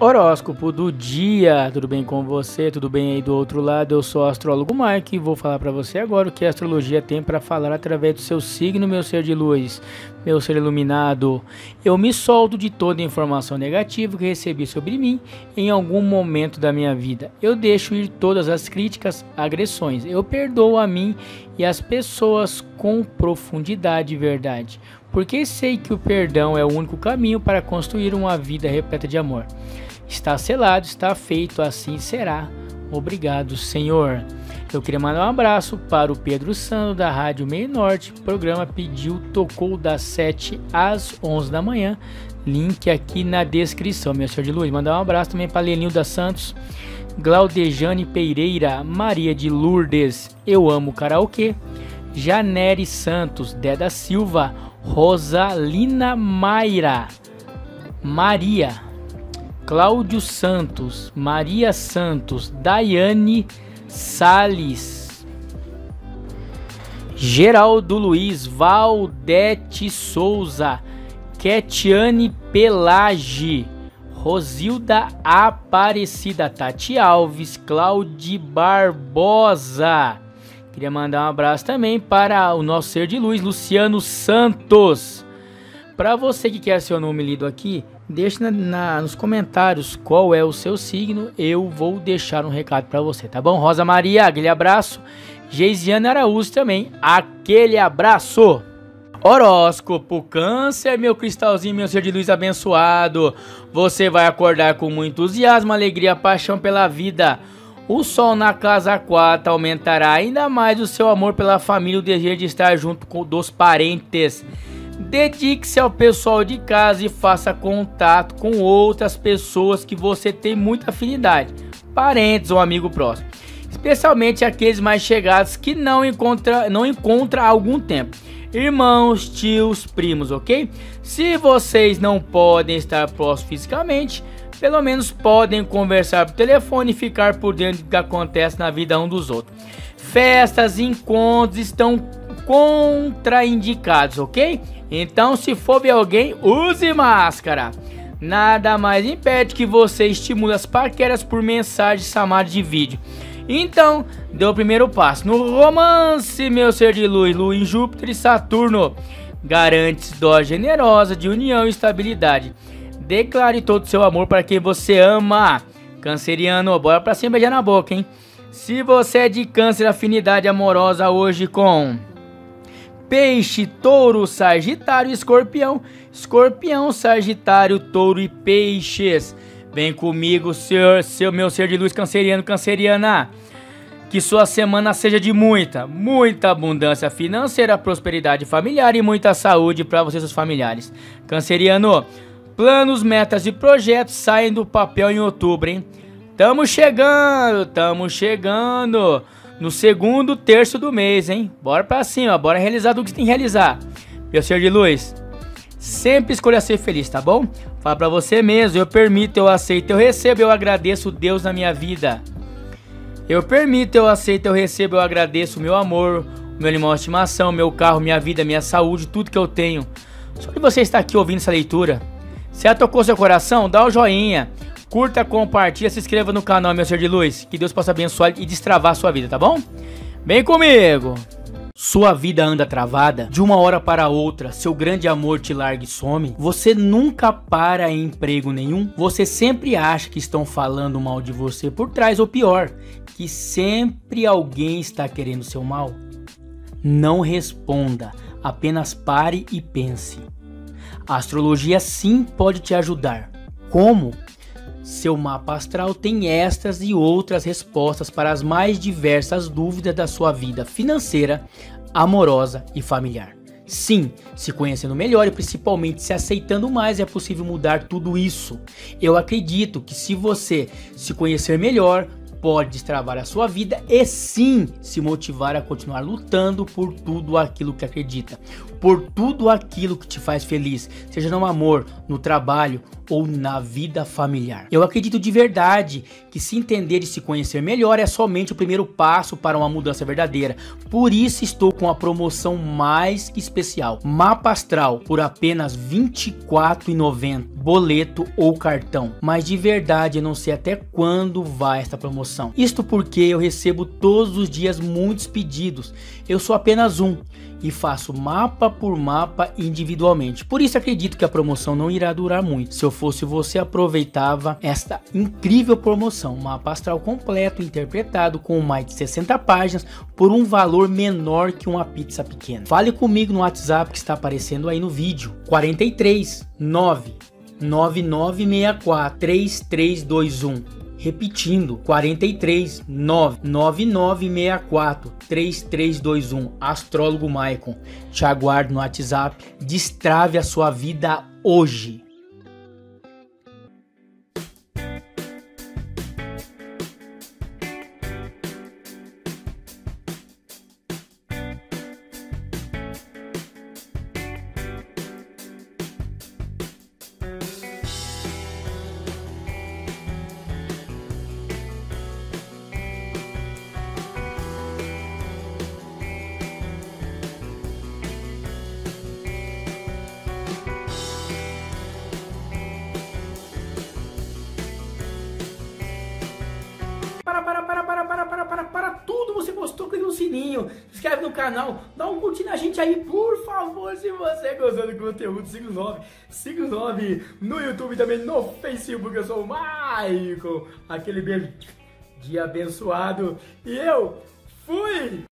Horóscopo do dia, tudo bem com você? Tudo bem aí do outro lado? Eu sou o astrólogo Mike e vou falar para você agora o que a astrologia tem para falar através do seu signo, meu ser de luz, meu ser iluminado. Eu me solto de toda informação negativa que recebi sobre mim em algum momento da minha vida. Eu deixo ir todas as críticas, agressões. Eu perdoo a mim e as pessoas com profundidade e verdade, porque sei que o perdão é o único caminho para construir uma vida repleta de amor. Está selado, está feito, assim será. Obrigado, Senhor. Eu queria mandar um abraço para o Pedro Sano da Rádio Meio Norte. O programa pediu, tocou das 7 às 11 da manhã. Link aqui na descrição, meu senhor de luz. Mandar um abraço também para Lenilda Santos, Glaudejane Pereira, Maria de Lourdes, Eu Amo Karaokê, Janere Santos, Deda Silva, Rosalina Mayra, Maria, Cláudio Santos, Maria Santos, Daiane Sales, Geraldo Luiz, Valdete Souza, Ketiane Pelage, Rosilda Aparecida, Tati Alves, Claude Barbosa. Queria mandar um abraço também para o nosso ser de luz, Luciano Santos. Para você que quer seu nome lido aqui, Deixe na, na, nos comentários qual é o seu signo. Eu vou deixar um recado para você, tá bom? Rosa Maria, aquele abraço. Geisiana Araújo também, aquele abraço. Horóscopo Câncer, meu cristalzinho, meu ser de luz abençoado. Você vai acordar com muito entusiasmo, alegria, paixão pela vida. O sol na casa 4 aumentará ainda mais o seu amor pela família, o desejo de estar junto com dos parentes. Dedique-se ao pessoal de casa e faça contato com outras pessoas que você tem muita afinidade, parentes ou amigo próximo, especialmente aqueles mais chegados que não encontra, não encontra há algum tempo. Irmãos, tios, primos, ok? Se vocês não podem estar próximos fisicamente, pelo menos podem conversar por telefone e ficar por dentro do que acontece na vida um dos outros. Festas, encontros estão contraindicados, ok? Então, se for ver alguém, use máscara. Nada mais impede que você estimule as paqueras por mensagem chamada de vídeo. Então, dê o primeiro passo. No romance, meu ser de luz, Lua em Júpiter e Saturno. Garante dó generosa de união e estabilidade. Declare todo o seu amor para quem você ama. Canceriano, bora pra cima beijar na boca, hein? Se você é de câncer, afinidade amorosa hoje com Peixe, Touro, Sagitário, Escorpião, Escorpião, Sagitário, Touro e Peixes. Vem comigo, senhor, seu meu ser de luz canceriano, canceriana. Que sua semana seja de muita, muita abundância financeira, prosperidade familiar e muita saúde para vocês e seus familiares. Canceriano, planos, metas e projetos saem do papel em outubro, hein? Tamo chegando, tamo chegando no segundo terço do mês, hein? Bora pra cima, bora realizar tudo que tem que realizar. Meu senhor de luz, sempre escolha ser feliz, tá bom? Fala pra você mesmo, eu permito, eu aceito, eu recebo, eu agradeço Deus na minha vida. Eu permito, eu aceito, eu recebo, eu agradeço o meu amor, o meu animal de estimação, meu carro, minha vida, minha saúde, tudo que eu tenho. Só que você está aqui ouvindo essa leitura. Se ela tocou seu coração, dá o um joinha. Curta, compartilha, se inscreva no canal, meu ser de luz. Que Deus possa abençoar e destravar a sua vida, tá bom? Vem comigo! Sua vida anda travada, de uma hora para outra, seu grande amor te larga e some. Você nunca para em emprego nenhum. Você sempre acha que estão falando mal de você por trás, ou pior, que sempre alguém está querendo seu mal. Não responda, apenas pare e pense. A astrologia sim pode te ajudar. Como? Seu mapa astral tem estas e outras respostas para as mais diversas dúvidas da sua vida financeira, amorosa e familiar. Sim, se conhecendo melhor e principalmente se aceitando mais é possível mudar tudo isso. Eu acredito que se você se conhecer melhor, pode destravar a sua vida e sim se motivar a continuar lutando por tudo aquilo que acredita, por tudo aquilo que te faz feliz, seja no amor, no trabalho ou na vida familiar. Eu acredito de verdade que se entender e se conhecer melhor é somente o primeiro passo para uma mudança verdadeira. Por isso estou com a promoção mais que especial. Mapa Astral por apenas R$ 24,90, boleto ou cartão. Mas de verdade eu não sei até quando vai esta promoção. Isto porque eu recebo todos os dias muitos pedidos. Eu sou apenas um e faço mapa por mapa individualmente. Por isso acredito que a promoção não irá durar muito. Se eu fosse você, aproveitava esta incrível promoção, mapa astral completo interpretado com mais de 60 páginas por um valor menor que uma pizza pequena. Fale comigo no WhatsApp que está aparecendo aí no vídeo. 43 9 9964 3321 Repetindo, 43 99964 3321 Astrólogo Maicon. Te aguardo no WhatsApp. Destrave a sua vida hoje. Inscreve no canal, dá um curtir na gente aí, por favor, se você gostou do conteúdo, 59, 59 no YouTube também, no Facebook, eu sou o Maicon, aquele beijo de abençoado, e eu fui!